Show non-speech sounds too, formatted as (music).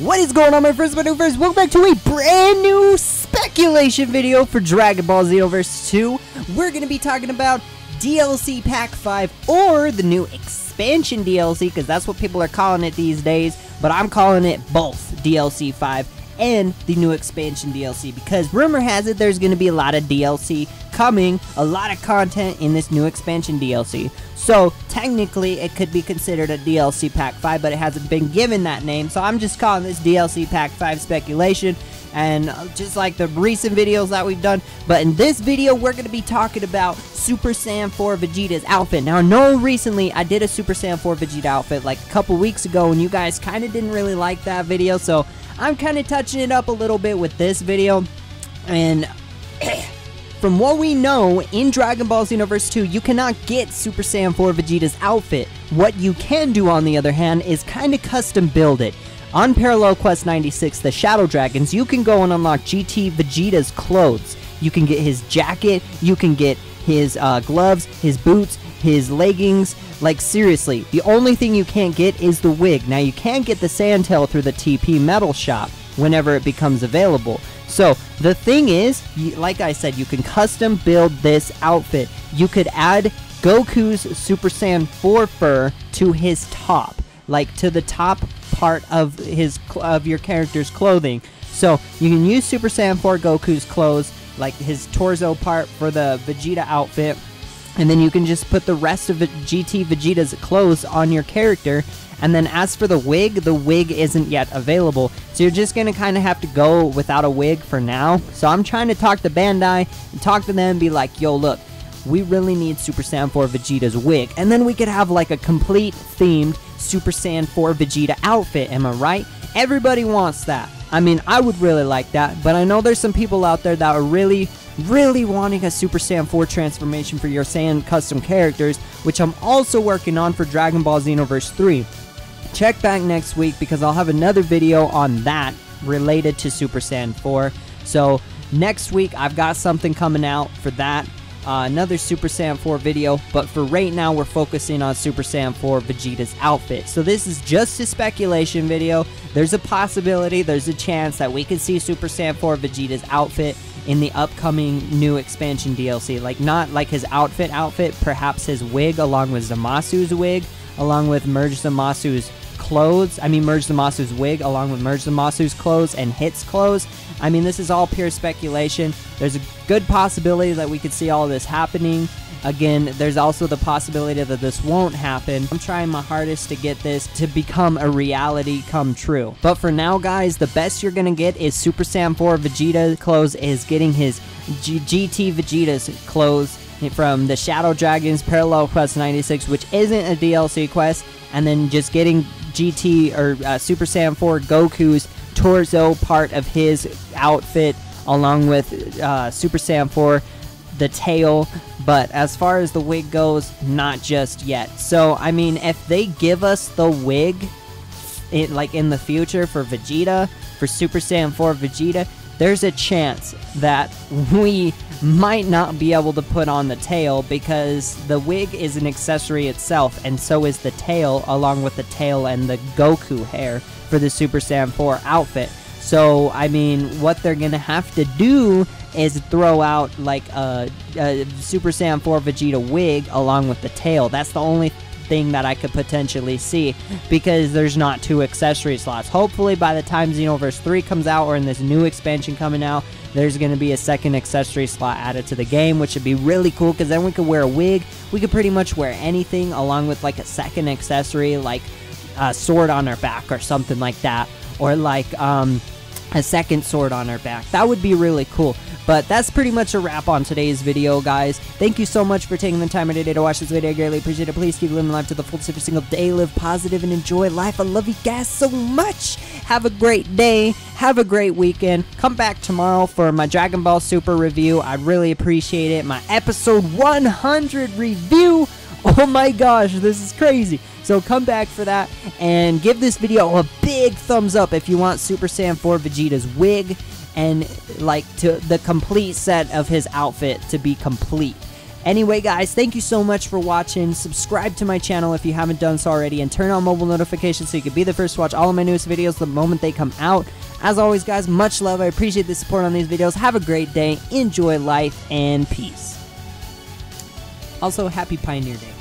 What is going on my friends, my new friends? Welcome back to a brand new speculation video for Dragon Ball Xenoverse 2. We're going to be talking about DLC Pack 5 or the new expansion DLC because that's what people are calling it these days, but I'm calling it both DLC 5 and the new expansion DLC because rumor has it there's going to be a lot of DLC coming, a lot of content in this new expansion DLC. So technically, it could be considered a DLC Pack 5, but it hasn't been given that name. So I'm just calling this DLC Pack 5 speculation. And uh, just like the recent videos that we've done, but in this video, we're going to be talking about Super Saiyan 4 Vegeta's outfit. Now, I know recently I did a Super Saiyan 4 Vegeta outfit like a couple weeks ago, and you guys kind of didn't really like that video, so I'm kind of touching it up a little bit with this video. And from what we know, in Dragon Ball Xenoverse 2, you cannot get Super Saiyan 4 Vegeta's outfit. What you can do, on the other hand, is kind of custom build it. On Parallel Quest 96, the Shadow Dragons, you can go and unlock GT Vegeta's clothes. You can get his jacket, you can get his uh, gloves, his boots, his leggings. Like, seriously, the only thing you can't get is the wig. Now, you can get the Saiyan Tail through the TP Medal Shop whenever it becomes available. So, the thing is, like I said, you can custom build this outfit. You could add Goku's Super Saiyan 4 fur to his top, like to the top part of his of your character's clothing. So, you can use Super Saiyan 4 Goku's clothes, like his torso part for the Vegeta outfit, and then you can just put the rest of GT Vegeta's clothes on your character and then as for the wig, the wig isn't yet available. So you're just going to kind of have to go without a wig for now. So I'm trying to talk to Bandai and talk to them and be like, yo, look, we really need Super Saiyan 4 Vegeta's wig. And then we could have like a complete themed Super Saiyan 4 Vegeta outfit. Am I right? Everybody wants that. I mean, I would really like that, but I know there's some people out there that are really, really wanting a Super Saiyan 4 transformation for your Saiyan custom characters, which I'm also working on for Dragon Ball Xenoverse 3 check back next week because I'll have another video on that related to Super Saiyan 4. So next week I've got something coming out for that. Uh, another Super Saiyan 4 video, but for right now we're focusing on Super Saiyan 4 Vegeta's outfit. So this is just a speculation video. There's a possibility, there's a chance that we could see Super Saiyan 4 Vegeta's outfit in the upcoming new expansion DLC. Like not like his outfit outfit, perhaps his wig along with Zamasu's wig, along with Merge Zamasu's clothes. I mean, Merge the Zamasu's wig along with Merge the Zamasu's clothes and Hit's clothes. I mean, this is all pure speculation. There's a good possibility that we could see all this happening. Again, there's also the possibility that this won't happen. I'm trying my hardest to get this to become a reality come true. But for now, guys, the best you're going to get is Super Saiyan 4 Vegeta clothes is getting his G GT Vegeta's clothes from the Shadow Dragons Parallel Quest 96, which isn't a DLC quest, and then just getting GT or uh, Super Saiyan 4 Goku's torso part of his outfit, along with uh, Super Saiyan 4 the tail. But as far as the wig goes, not just yet. So I mean, if they give us the wig, it like in the future for Vegeta, for Super Saiyan 4 Vegeta, there's a chance that (laughs) we might not be able to put on the tail because the wig is an accessory itself, and so is the tail, along with the tail and the Goku hair for the Super Saiyan 4 outfit. So, I mean, what they're gonna have to do is throw out like a, a Super Saiyan 4 Vegeta wig along with the tail. That's the only thing that I could potentially see because there's not two accessory slots. Hopefully, by the time Xenoverse 3 comes out or in this new expansion coming out, there's going to be a second accessory slot added to the game, which would be really cool because then we could wear a wig. We could pretty much wear anything along with like a second accessory, like a sword on our back or something like that, or like um, a second sword on her back. That would be really cool. But that's pretty much a wrap on today's video, guys. Thank you so much for taking the time today to watch this video. I greatly appreciate it. Please keep living life to the fullest every single day. Live positive and enjoy life. I love you guys so much. Have a great day. Have a great weekend. Come back tomorrow for my Dragon Ball Super review. I really appreciate it. My episode 100 review. (laughs) Oh my gosh, this is crazy. So come back for that and give this video a big thumbs up if you want Super Saiyan 4 Vegeta's wig and like to the complete set of his outfit to be complete. Anyway, guys, thank you so much for watching. Subscribe to my channel if you haven't done so already, and turn on mobile notifications so you can be the first to watch all of my newest videos the moment they come out. As always, guys, much love. I appreciate the support on these videos. Have a great day. Enjoy life and peace. Also, happy Pioneer Day.